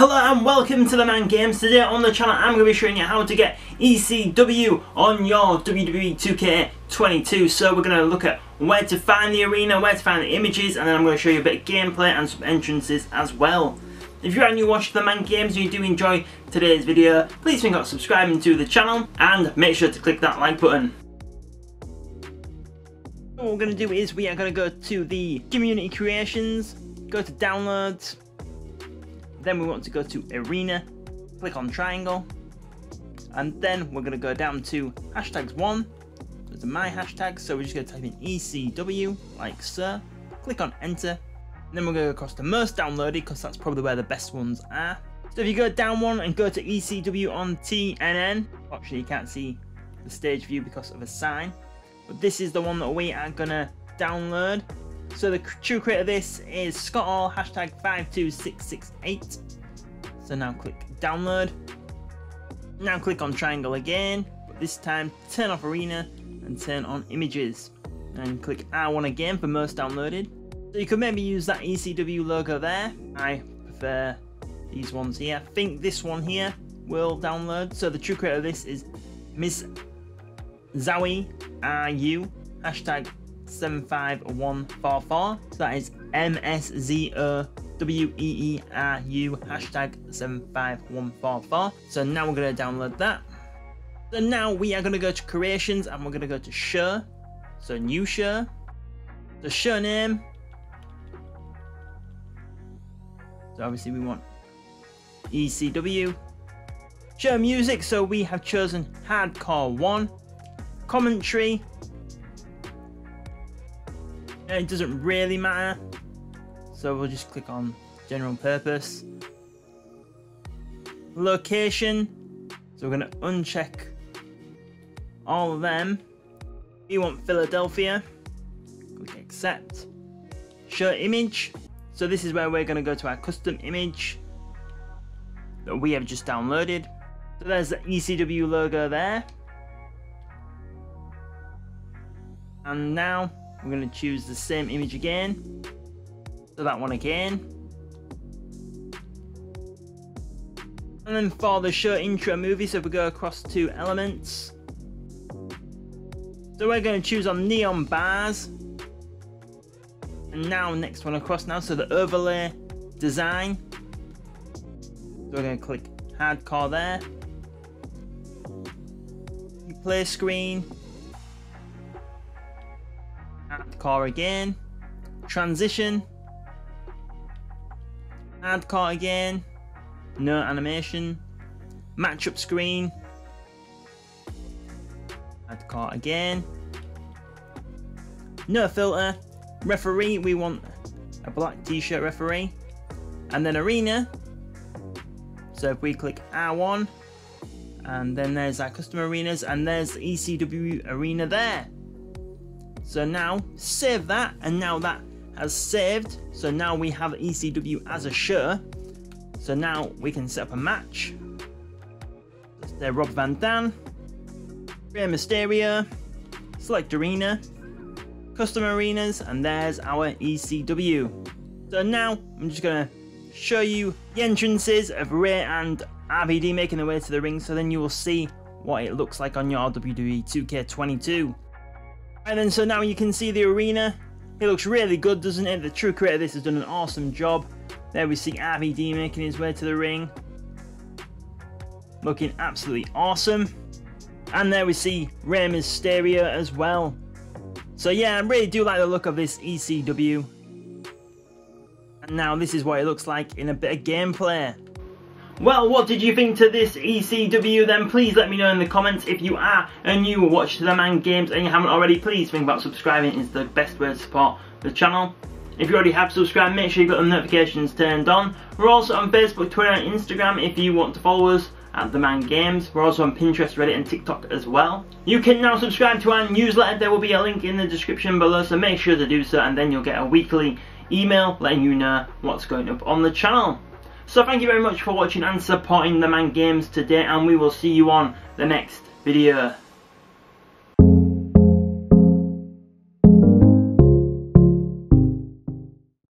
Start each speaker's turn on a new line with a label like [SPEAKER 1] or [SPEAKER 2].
[SPEAKER 1] Hello and welcome to The Man Games. Today on the channel I'm going to be showing you how to get ECW on your WWE 2K22. So we're going to look at where to find the arena, where to find the images, and then I'm going to show you a bit of gameplay and some entrances as well. If you're a new watcher The Man Games and you do enjoy today's video, please think about subscribing to the channel and make sure to click that like button. What we're going to do is we are going to go to the community creations, go to downloads, then we want to go to arena, click on triangle, and then we're going to go down to hashtags 1, those are my hashtags, so we're just going to type in ECW, like so, click on enter, and then we're going to go across to most downloaded, because that's probably where the best ones are. So if you go down one and go to ECW on TNN, actually you can't see the stage view because of a sign, but this is the one that we are going to download. So the true creator of this is Scott Hall, hashtag 52668. So now click download. Now click on triangle again, but this time turn off arena and turn on images. And click R1 again for most downloaded. So you could maybe use that ECW logo there. I prefer these ones here. I think this one here will download. So the true creator of this is Miss Zowie RU, hashtag 75144. So that is M-S-Z-O-W-E-E-R-U hashtag 75144. So now we're going to download that. So now we are going to go to creations and we're going to go to show. So new show. The show name. So obviously we want ECW. Show music. So we have chosen Hardcore 1. Commentary Uh, it doesn't really matter. So we'll just click on general purpose. Location. So we're going to uncheck all of them. We want Philadelphia. Click accept. Show image. So this is where we're going to go to our custom image that we have just downloaded. So there's the ECW logo there. And now we're going to choose the same image again. So that one again. And then for the show intro movie, so if we go across to elements. So we're going to choose on neon bars. And now next one across now, so the overlay design. So we're going to click hardcore there. Play screen, car again, transition, add car again, no animation, matchup screen, add car again, no filter, referee, we want a black t-shirt referee, and then arena, so if we click R1, and then there's our custom arenas, and there's the ECW arena there. So now save that and now that has saved. So now we have ECW as a show. So now we can set up a match. There's Rob Van Dam, Rey Mysterio, select arena, custom arenas, and there's our ECW. So now I'm just gonna show you the entrances of Rey and RVD making their way to the ring so then you will see what it looks like on your WWE 2K22. And then so now you can see the arena. It looks really good, doesn't it? The true creator of this has done an awesome job. There we see RVD making his way to the ring. Looking absolutely awesome. And there we see Rey Mysterio as well. So yeah, I really do like the look of this ECW. And now this is what it looks like in a bit of gameplay. Well, what did you think to this ECW then? Please let me know in the comments. If you are a new watch to the Man Games and you haven't already, please think about subscribing. It's the best way to support the channel. If you already have subscribed, make sure you've got the notifications turned on. We're also on Facebook, Twitter and Instagram if you want to follow us at The Man Games. We're also on Pinterest, Reddit and TikTok as well. You can now subscribe to our newsletter. There will be a link in the description below, so make sure to do so and then you'll get a weekly email letting you know what's going up on the channel. So thank you very much for watching and supporting the Man Games today and we will see you on the next video.